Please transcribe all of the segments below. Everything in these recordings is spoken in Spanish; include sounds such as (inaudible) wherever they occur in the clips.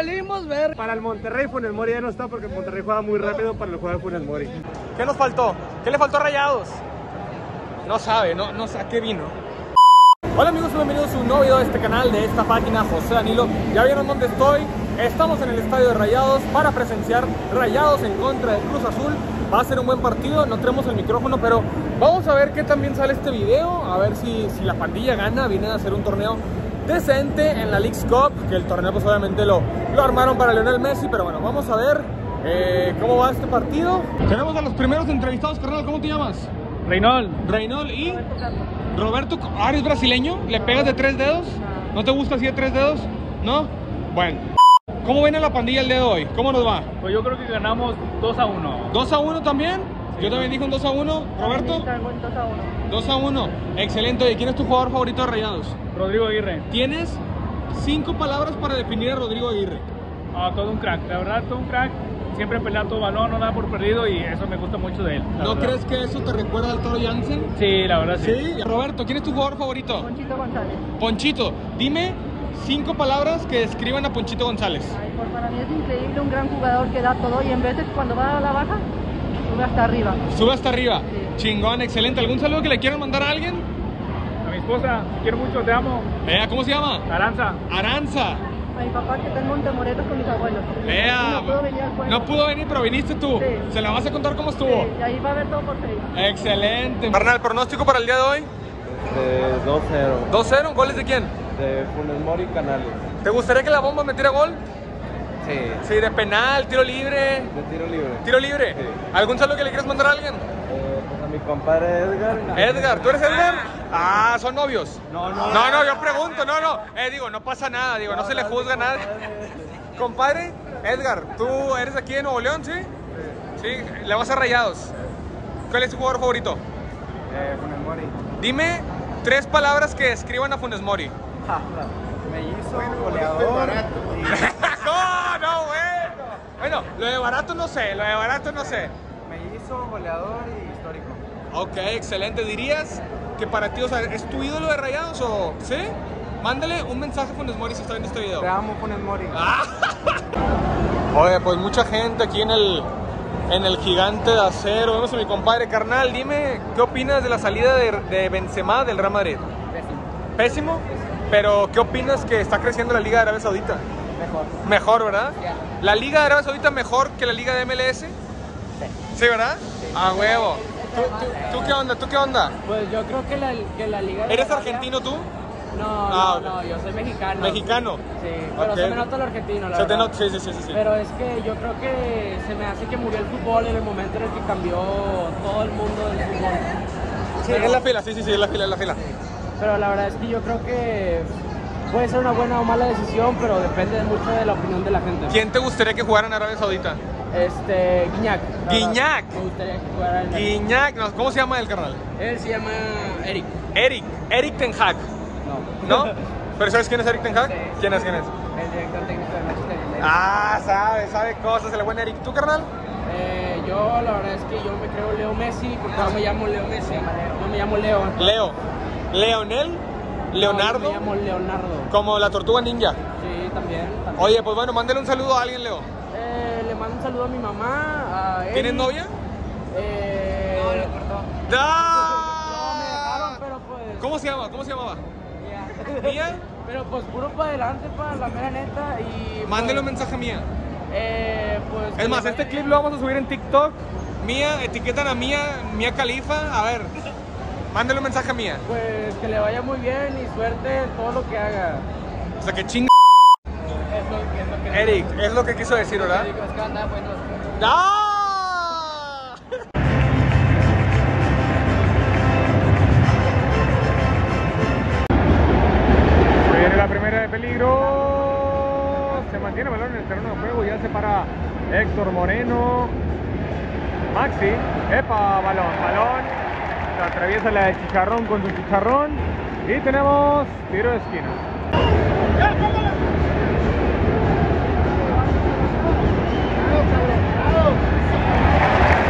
valimos ver. Para el Monterrey, Funes Mori ya no está porque el Monterrey juega muy rápido para el juego de Funes Mori. ¿Qué nos faltó? ¿Qué le faltó a Rayados? No sabe, no, no sé a qué vino. Hola amigos, bienvenidos a un nuevo video de este canal, de esta página, José Danilo. Ya vieron dónde estoy. Estamos en el estadio de Rayados para presenciar Rayados en contra de Cruz Azul. Va a ser un buen partido, no tenemos el micrófono, pero vamos a ver qué también sale este video. A ver si, si la pandilla gana, viene a hacer un torneo decente en la League's Cup, que el torneo pues obviamente lo, lo armaron para Lionel Messi, pero bueno, vamos a ver eh, cómo va este partido. Tenemos a los primeros entrevistados, carnal, ¿cómo te llamas? Reynold. Reynold y Roberto, ah, ¿eres brasileño? ¿Le pegas de tres dedos? ¿No te gusta así de tres dedos? ¿No? Bueno. ¿Cómo viene la pandilla el día de hoy? ¿Cómo nos va? Pues yo creo que ganamos 2 a 1. ¿2 a 1 también? Yo también dije un 2 a 1. ¿Roberto? 2 a 1. 2 a 1. Excelente. Oye, ¿quién es tu jugador favorito de Rayados? Rodrigo Aguirre. Tienes cinco palabras para definir a Rodrigo Aguirre. Ah, todo un crack. La verdad, todo un crack. Siempre pelea todo balón, no nada por perdido y eso me gusta mucho de él. ¿No verdad. crees que eso te recuerda al Toro Jansen? Sí, la verdad sí. Sí. Roberto, ¿quién es tu jugador favorito? Ponchito González. Ponchito. Dime cinco palabras que describan a Ponchito González. Ay, por para mí es increíble, un gran jugador que da todo y en veces cuando va a la baja, sube hasta arriba. Sube hasta arriba. Sí. Chingón, excelente. ¿Algún saludo que le quieran mandar a alguien? A mi esposa, te quiero mucho, te amo. Vea, ¿cómo se llama? Aranza. Aranza. A mi papá que está en Montemorelos con mis abuelos. Vea. Y no puedo venir al juego. No pudo venir, pero viniste tú. Sí. ¿Se la vas a contar cómo Sí, estuvo? y ahí va a ver todo por Facebook. Excelente. Carnal, pronóstico para el día de hoy. De 2-0. 2-0, ¿goles de quién? De Funes Mori Canales. ¿Te gustaría que la bomba metiera gol? Sí. Sí, de penal, tiro libre. De tiro libre. Tiro libre. Sí. ¿Algún saludo que le quieras mandar a alguien? Eh, pues a mi compadre Edgar. Edgar, ¿tú eres Edgar? Ah, son novios. No, no. No, no, yo pregunto, no, no. Eh, digo, no pasa nada, digo, no se le juzga a nadie. Compadre, Edgar, ¿tú eres aquí de Nuevo León, sí? Sí, le vas a Rayados. ¿Cuál es tu jugador favorito? Eh, Funes Mori. Dime tres palabras que describan a Funes Mori. (laughs) Me hizo goleador. No, no, bueno. Lo de barato no sé, lo de barato no sé. Me hizo goleador y histórico. Ok, excelente. ¿Dirías que para ti, o sea, es tu ídolo de Rayados o sí? Mándale un mensaje a Funes Mori si está viendo este video. Te amo, Funes Mori. Ah. (laughs) Oye, pues mucha gente aquí en el, en el gigante de acero. Vemos a mi compadre carnal. Dime, ¿qué opinas de la salida de, de Benzema del Real Madrid? Pésimo. Pero, ¿qué opinas que está creciendo la Liga de Arabia Saudita? Mejor. Mejor, ¿verdad? ¿La Liga de Arabia Saudita mejor que la Liga de MLS? Sí. ¿Sí, verdad? A huevo. ¿Tú, tú, tú qué onda? ¿Tú qué onda? Pues yo creo que la, que la liga de ¿Eres Arabia- argentino tú? No, Ah, no, no, yo soy mexicano. ¿Mexicano? Sí, pero Ok. se me nota lo argentino, la Se te verdad. nota- sí, sí, sí, sí, sí. Pero es que yo creo que se me hace que murió el fútbol en el momento en el que cambió todo el mundo del fútbol. Sí, es la fila, sí, sí, sí, es la fila, es la fila. Pero la verdad es que yo creo que puede ser una buena o mala decisión, pero depende mucho de la opinión de la gente. ¿Quién te gustaría que jugara en Arabia Saudita? Este, Guiñac. Guiñac. Me gustaría que jugara en Guiñac, no, ¿cómo se llama el carnal? Él se llama Eric. Eric, Eric Ten Hag, No. ¿no? (laughs) ¿Pero sabes quién es Eric Ten Hag? Sí. ¿Quién es, quién es? El director técnico de Manchester United. Ah, sabe, sabe cosas, el buen Eric. ¿Tú, carnal? Eh, yo la verdad es que yo me creo Leo Messi porque no me llamo Leo Messi, yo me llamo Leo. Leo. Leonel, Leonardo, me llamo Leonardo. como la tortuga ninja. Sí, también. también. Oye, pues bueno, mándale un saludo a alguien, Leo. Eh, le mando un saludo a mi mamá, a. ¿Tienes novia? Eh, no, lo cortó. No, me dejaron, pero pues... ¿Cómo se llama? ¿Cómo se llamaba? ya. ¿Mía? Pero pues puro para adelante, para la mera neta y... Mándale un pues, mensaje a Mía. Eh, pues... Es más, este clip lo vamos a subir en TikTok. Mía, etiquetan a Mía, Mía Califa. A ver, mándale un mensaje a Mía. Pues que le vaya muy bien y suerte en todo lo que haga. O sea, que ching... Es lo, es lo que... Eric, es lo que quiso decir, ¿verdad? Digo, es que anda, bueno, ¡Ah! Se viene la primera de peligro. Se mantiene el balón en el terreno de juego. Ya se para Héctor Moreno. Maxi. Epa, balón, balón. Atraviesa la de Chicharrón con su chicharrón. Y tenemos tiro de esquina.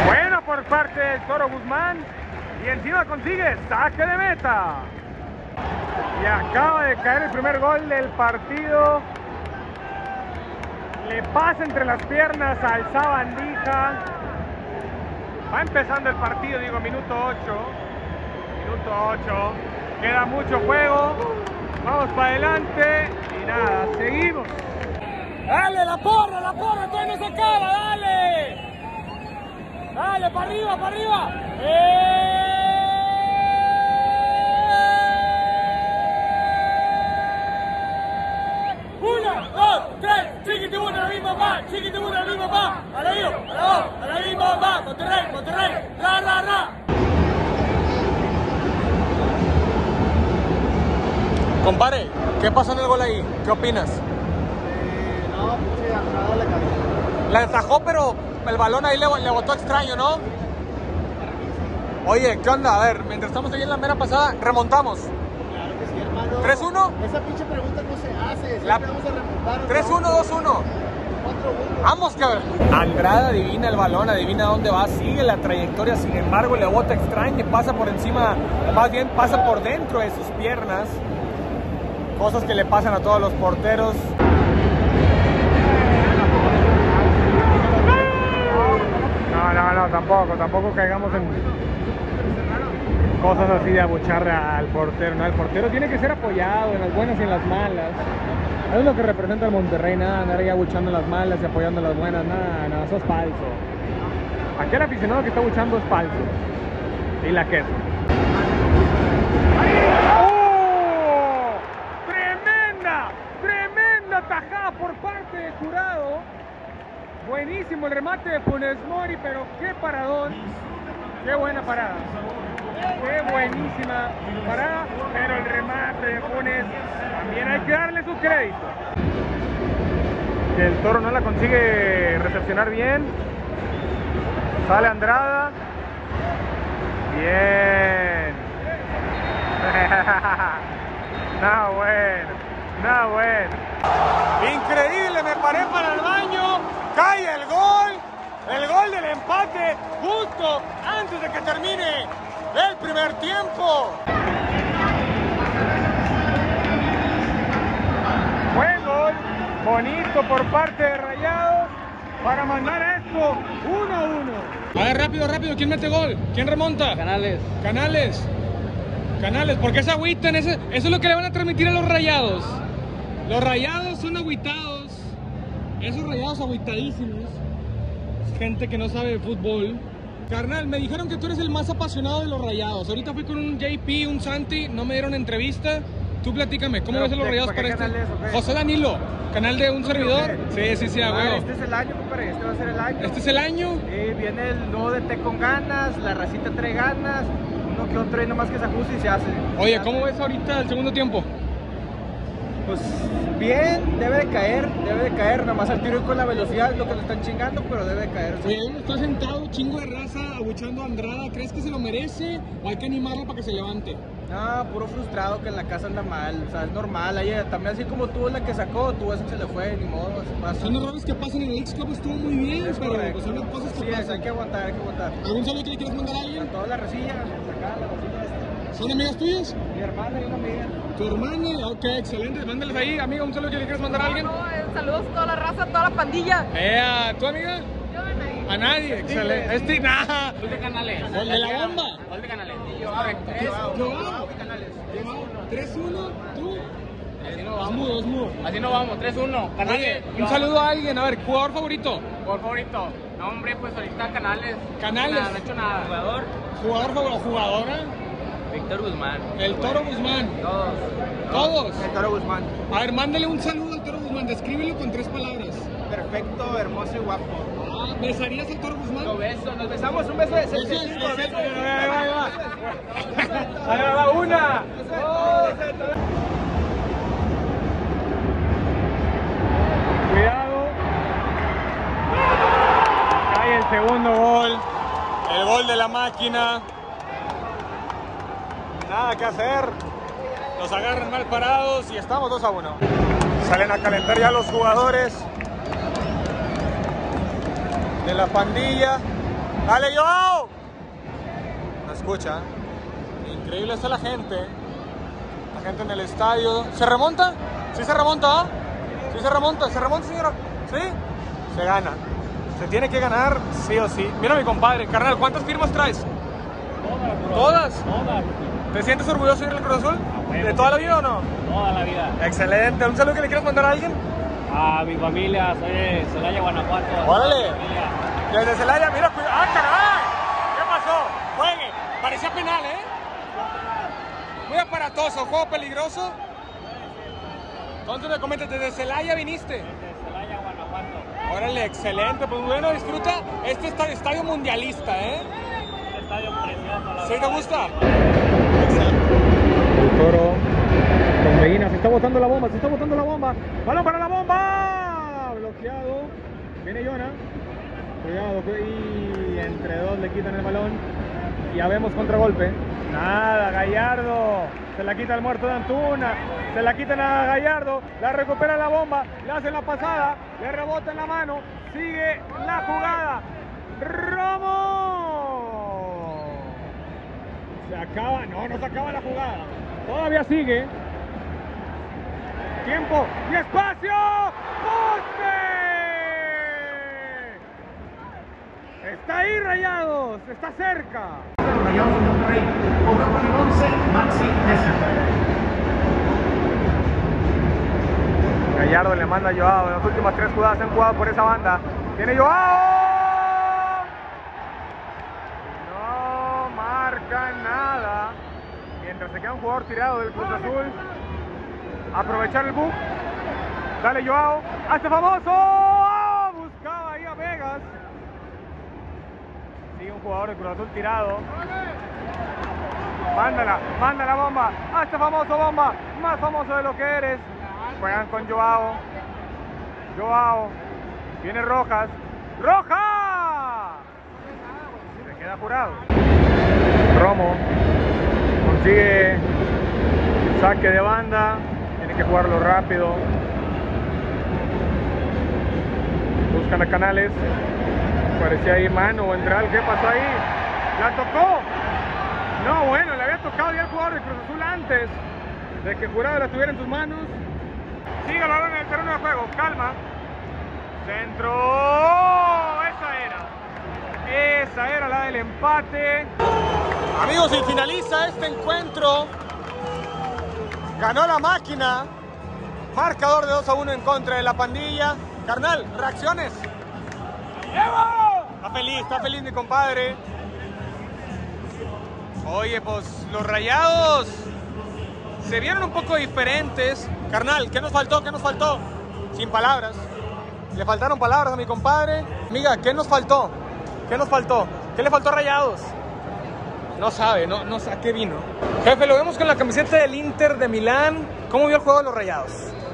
Bueno por parte de Toro Guzmán. Y encima consigue saque de meta. Y acaba de caer el primer gol del partido. Le pasa entre las piernas al Sabandija. Va empezando el partido, digo, minuto 8. Minuto 8. Queda mucho juego. Vamos para adelante. Y nada, seguimos. Dale, la porra, la porra, todavía no se acaba, dale. Dale, para arriba, para arriba. ¡Eh! Una, dos, chiquitibuna, la misma va, chiquitibuna, la misma va, a la misma, a la a la misma va, Monterrey, Monterrey, ra, ra, ra. Compare, ¿qué pasó en el gol ahí? ¿Qué opinas? No, pinche Andrada la cabeza. La atajó, pero el balón ahí le, le botó extraño, ¿no? Oye, ¿qué onda? A ver, mientras estamos ahí en la mera pasada, remontamos. Claro que sí, hermano. 3-1. Esa pinche pregunta no se La- vamos a remontar. 3-1, 2-1. 4-1. Vamos, cabrón. Andrada adivina el balón, adivina dónde va, sigue la trayectoria, sin embargo le bota extraño y pasa por encima, más bien pasa por dentro de sus piernas. Cosas que le pasan a todos los porteros. No, no, no, tampoco, tampoco caigamos en cosas así de abuchar al portero. No, el portero tiene que ser apoyado en las buenas y en las malas. Es lo que representa el Monterrey, nada, andar ahí abuchando las malas y apoyando las buenas, nada, nada, eso es falso. Aquel aficionado que está abuchando es falso. Y la queso. ¡Oh! ¡Tremenda! ¡Tremenda tajada por parte de Jurado! Buenísimo el remate de Funes Mori, pero qué paradón. Qué buena parada. Qué buenísima parada, pero el remate de Funes también hay que darle su crédito. El toro no la consigue recepcionar bien. Sale Andrada. Bien. (laughs) Nada bueno. Nada bueno. Increíble, me paré para el baño, cae el gol, el gol del empate justo antes de que termine primer tiempo. Buen gol, bonito por parte de Rayados para mandar esto 1-1. A ver, rápido, rápido, ¿quién mete gol? ¿Quién remonta? Canales. Canales. Canales, ¿por qué se agüitan? Ese- eso es lo que le van a transmitir a los rayados. Los rayados son agüitados. Esos rayados agüitadísimos. Gente que no sabe de fútbol. Carnal, me dijeron que tú eres el más apasionado de los rayados. Ahorita fui con un JP, un Santi, no me dieron entrevista. Tú platícame, ¿cómo Pero, ves a los ¿de- rayados para este? canal es? José Danilo, canal de un servidor. Sí, sí, sí, a huevo. Este es el año, compadre. Este va a ser el año. Este es el año. Eh, viene el nuevo DT con ganas, la racita trae ganas, uno que otro ahí nomás que se ajuste y se hace. Oye, ¿cómo ves ahorita el segundo tiempo? Pues bien, debe de caer, debe de caer, nomás al tiro y con la velocidad lo que le están chingando, pero debe de caer. Oye, uno está sentado, chingo de raza, abuchando a Andrada. ¿Crees que se lo merece o hay que animarlo para que se levante? Ah, puro frustrado que en la casa anda mal, o sea, es normal. Ahí, también así como tú es la que sacó, tú ese se le fue, ni modo, así pasa. Son errores que pasan en el X Club, estuvo muy bien, Es pero correcto. pues, son las cosas que Así es, hay pasan. que aguantar, hay que aguantar. ¿Algún saludo que le quieras mandar a alguien? Todas las resillas, acá, la resilla esta. ¿Son amigas tuyas? Mi hermana y una amiga. ¿Tu hermana? Ok, excelente. Mándales ahí, amiga, un saludo que le quieras mandar a alguien. No, eh, saludos a toda la raza, a toda la pandilla. Eh, ¿tu amiga? Yo me medí. A nadie, excelente. Este, nada. Gol de Canales. Gol de la bomba. Gol de Canales. Joao. 3-1, tú. Así no vamos. mudo, es mudo. Así no vamos. 3-1. Oye, un saludo a alguien, a ver, jugador favorito. Por favorito. No, hombre, pues ahorita Canales. Canales. No ha hecho nada. Jugador. Jugador favorito, jugadora. Víctor Guzmán. El Toro Guzmán. Todos. Todos. El Toro Guzmán. A ver, mándale un saludo al Toro Guzmán, descríbelo con tres palabras. Perfecto, hermoso y guapo. Ah, ¿Besarías al Toro Guzmán? Lo beso. Nos besamos. Un beso de Eso es, cinco, eso es. beso de cinco. Ahí va, ahí va. Ahí va, una. Cuidado. Cae el segundo gol. El gol de la máquina. Nada que hacer. Los agarran mal parados y estamos 2 a 1. Salen a calentar ya los jugadores de la pandilla. ¡Dale, Joao! No escucha. Increíble está la gente. La gente en el estadio. ¿Se remonta? ¿Sí se remonta? ah? Sí, se remonta, se remonta, señora. Sí, se gana. Se tiene que ganar sí o sí. Mira mi compadre, carnal, ¿cuántas firmas traes? ¿Todas? Todas. ¿Te sientes orgulloso de ir al Cruz Azul? ¿De toda la vida o no? Toda la vida. Excelente. ¿Un saludo que le quieras mandar a alguien? A mi familia, soy de Celaya, Guanajuato. Órale. Desde Celaya, mira, cuidado. ¡Ah, caray! ¿Qué pasó? Juegue. Parecía penal, ¿eh? Muy aparatoso, juego peligroso. Entonces me comentas, desde Celaya viniste. De Celaya, Guanajuato. Órale, excelente. Pues bueno, disfruta este esta- estadio mundialista, ¿eh? Estadio precioso, la ¿Sí te gusta? Toro con. Se está botando la bomba. Se está botando la bomba. Balón para la bomba. Bloqueado. Viene Yona. Cuidado. cu- Y entre dos le quitan el balón. Ya vemos contragolpe. Nada, Gallardo. Se la quita el muerto de Antuna. Se la quitan a Gallardo. La recupera la bomba. Le hacen la pasada. Le rebota en la mano. Sigue la jugada. Romo. Se acaba, no, no se acaba la jugada. Todavía sigue. Tiempo y espacio. ¡Poste! Está ahí Rayados, está cerca. Rayados Monterrey. Cobró con el 11, Maxi. Gallardo le manda a Joao. En las últimas tres jugadas han jugado por esa banda. Tiene Joao. No marca nada. Se queda un jugador tirado del Cruz Azul. Aprovechar el bug. Dale Joao. ¡Hazte famoso! ¡Ah! Buscaba ahí a Vegas. Sigue un jugador del Cruz Azul tirado. Mándala, manda la bomba. Hazte famoso bomba. Más famoso de lo que eres. Juegan con Joao. Joao. Viene Rojas. ¡Roja! Se queda jurado. Romo. Consigue saque de banda. Tiene que jugarlo rápido. Buscan a Canales. Parecía ahí mano o entral. ¿Qué pasó ahí? La tocó. No, bueno, le había tocado ya el jugador de Cruz Azul antes de que Jurado la tuviera en sus manos. Sigue el balón en el terreno de juego, calma. Centro. Esa era. Esa era la del empate. Amigos, y finaliza este encuentro. Ganó la máquina. Marcador de 2 a 1 en contra de la pandilla. Carnal, reacciones. Está feliz, está feliz mi compadre. Oye, pues los rayados se vieron un poco diferentes. Carnal, ¿qué nos faltó? ¿Qué nos faltó? Sin palabras. Le faltaron palabras a mi compadre. Amiga, ¿qué nos faltó? ¿Qué nos faltó? ¿Qué le faltó a Rayados? No sabe, no, no sé a qué vino. Jefe, lo vemos con la camiseta del Inter de Milán. ¿Cómo vio el juego de los Rayados?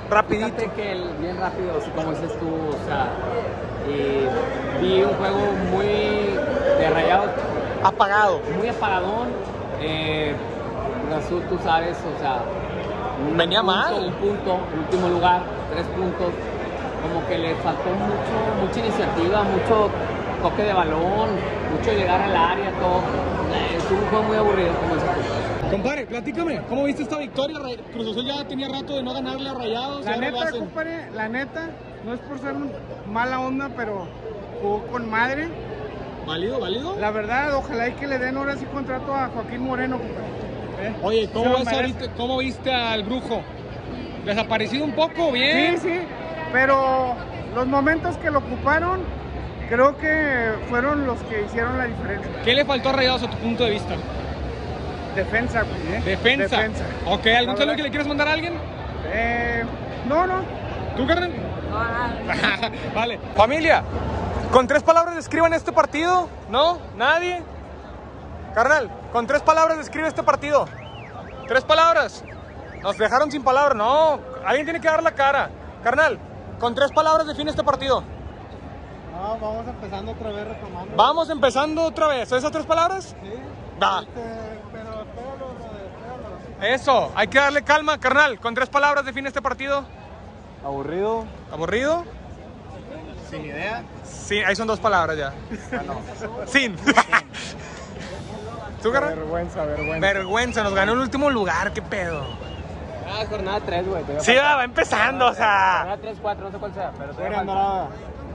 Rapidito. Fíjate que el- bien rápido, así como dices tú, o sea, eh, vi un juego muy de rayados, Apagado. muy apagadón. Eh, Azul, tú sabes, o sea, Venía punto, mal. Un punto, último lugar, tres puntos. Como que le faltó mucho, mucha iniciativa, mucho toque de balón, mucho llegar al área, todo. Eh, Es un juego muy aburrido, como. Compadre, platícame, ¿cómo viste esta victoria? Cruz Azul ya tenía rato de no ganarle a Rayados. La neta, compadre, la neta, no es por ser mala onda, pero jugó con madre. ¿Válido, válido? La verdad, ojalá y que le den ahora sí contrato a Joaquín Moreno, compadre. ¿Eh? Oye, ¿cómo, ves ahorita- ¿cómo viste al brujo? ¿Desaparecido un poco? ¿Bien? Sí, sí, pero los momentos que lo ocuparon, creo que fueron los que hicieron la diferencia. ¿Qué le faltó a Rayados a tu punto de vista? Defensa, güey. ¿eh? Defensa. Defensa. Ok, ¿algún saludo que le quieras mandar a alguien? Eh, no, no. ¿Tú, carnal? (laughs) vale. Familia, ¿con tres palabras describan este partido? ¿No? ¿Nadie? Carnal, con tres palabras describe este partido. ¿Tres palabras? Nos dejaron sin palabras. No, alguien tiene que dar la cara. Carnal, con tres palabras define este partido. No, vamos empezando otra vez retomando. Vamos empezando otra vez. ¿Esas tres palabras? Sí. Va. Este, pero espéralo, espéralo. Eso, hay que darle calma, carnal. Con tres palabras define este partido. Aburrido, ¿Aburrido? sin idea. Sí, ahí son dos palabras ya. Sin. (laughs) ¿Tú, carnal? Vergüenza, vergüenza. Vergüenza, nos ganó el último lugar, qué pedo. Ah, jornada 3, güey. Sí, va, va empezando, o sea. Jornada 3, 4, no sé cuál sea, pero Fuera.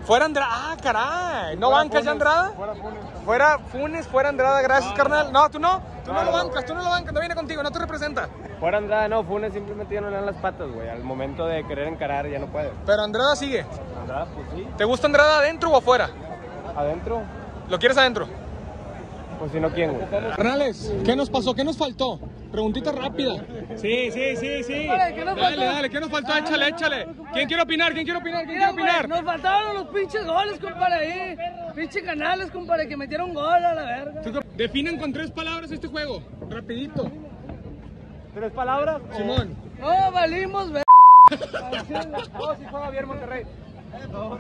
Fuera Andrada. Ah, caray. ¿No bancas ya Andrada? Fuera Funes. Fuera Funes, fuera Andrada, gracias, carnal. No, tú no. Tú no lo bancas, tú no lo bancas, no viene contigo, no te representa. Fuera Andrada, no, Funes simplemente ya no le dan las patas, güey. Al momento de querer encarar ya no puede. Pero Andrada sigue. Andrada, pues sí. ¿Te gusta Andrada adentro o afuera? Adentro, ¿Lo quieres adentro? pues si no, ¿quién, güey? Carnales, ¿qué nos pasó? ¿Qué nos faltó? Preguntita rápida. Sí, sí, sí, sí. ¿qué nos Dale, faltó? dale, ¿qué nos faltó? Échale, échale. ¿Quién quiere opinar? ¿Quién quiere opinar? ¿Quién quiere opinar? nos faltaron los pinches goles, compadre, ahí. Pinche canales, compadre, que metieron gol a la verga. ¿Tú qué- Definen con tres palabras este juego. Rapidito. ¿Tres palabras? Simón. No, valimos, ver. (laughs) No, sí juega bien Monterrey.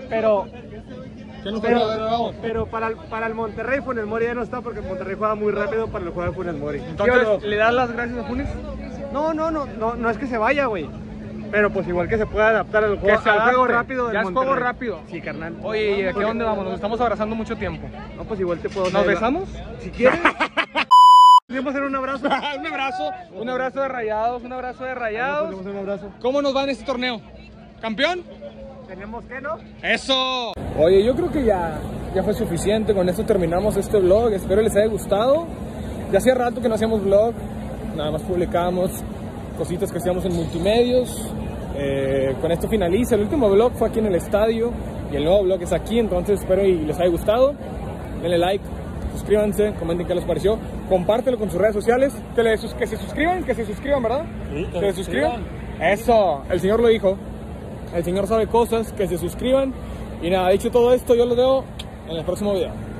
Pero, ¿Qué nos pero? A para, el, para el Monterrey Funes Mori ya no está porque Monterrey juega muy rápido para el juego de Funes Mori. Entonces, ¿le das las gracias a Funes? No, no, no, no, no es que se vaya, güey. Pero pues igual que se pueda adaptar al juego, al juego rápido del Ya es juego rápido. Sí, carnal. Oye, ¿y qué dónde vamos? Nos estamos abrazando mucho tiempo. No, pues igual te puedo ¿Nos besamos? Si quieres. (laughs) Podemos hacer un abrazo. (laughs) un abrazo, un abrazo de rayados, un abrazo de rayados. ¿Cómo nos va en este torneo? ¿Campeón? Tenemos que, ¿no? ¡Eso! Oye, yo creo que ya, ya fue suficiente. Con esto terminamos este vlog. Espero les haya gustado. Ya hacía rato que no hacíamos vlog. Nada más publicábamos cositas que hacíamos en multimedios. Eh, con esto finaliza. El último vlog fue aquí en el estadio. Y el nuevo vlog es aquí. Entonces espero y les haya gustado. Denle like. Suscríbanse, comenten qué les pareció, compártelo con sus redes sociales, que, que se suscriban, que se suscriban, ¿verdad? que se suscriban. Eso, el señor lo dijo. El señor sabe cosas, que se suscriban. Y nada, dicho todo esto, yo lo veo en el próximo video.